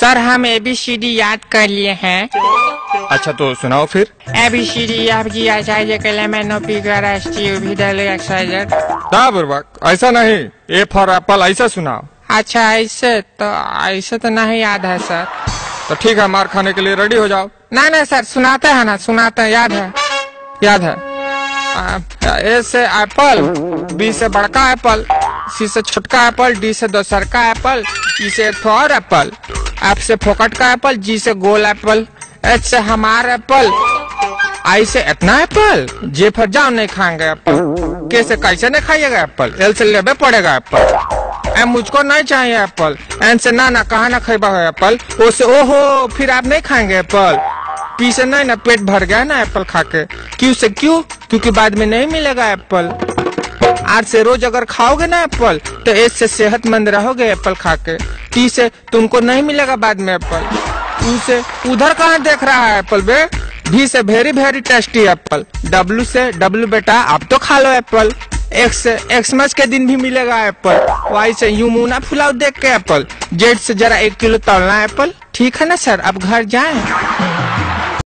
Sir हम ए B C D याद कर लिए हैं। अच्छा तो सुनाओ फिर। A B C D F G H I J K L M N O P Q R S T U V W X Y Z ना बुर्बक ऐसा नहीं। ए फॉर एप्पल ऐसा सुनाओ। अच्छा ऐसे तो ऐसे तो नहीं याद है सर। तो ठीक है मार खाने के लिए रेडी हो जाओ। नहीं नहीं सर सुनाते हैं ना सुनाते हैं याद है। याद है। ए से एप्पल बी से बड़का एप्पल सी से छोटका एप्पल डी से दोसर का एप्पल ई से एक और एप्पल एफ़ से फोकट का एप्पल, जी से गोल एप्पल, एच से हमार एप्पल, आई से इतना एप्पल, जे फिर जाओ नहीं खाएँगे एप्पल, के से कैसे नहीं खाइएगा एप्पल, एल से लेबे पड़ेगा एप्पल ए मुझको नहीं चाहिए एप्पल, एन से ना ना कहा ना खेबा है एप्पल, ओ से ओहो, फिर आप नहीं खाएँगे एप्पल, पी से नहीं ना पेट भर गया ना एप्पल खा के क्यों से क्यों, क्योंकि बाद में नहीं मिलेगा एप्पल आज से रोज अगर खाओगे ना एप्पल तो एस से सेहतमंद रहोगे एप्पल खा के टी से तुमको नहीं मिलेगा बाद में एप्पल। से उधर कहाँ देख रहा है एप्पल बे? भी से very very tasty apple. W से डब्लू बेटा, आप तो खा लो एप्पल। एक्स एक्समस के दिन भी मिलेगा एप्पल। वाई से यू मुना फुलाओ देख के एप्पल। जेड से जरा एक किलो तलना एप्पल। ठीक है ना सर अब घर जाएँ?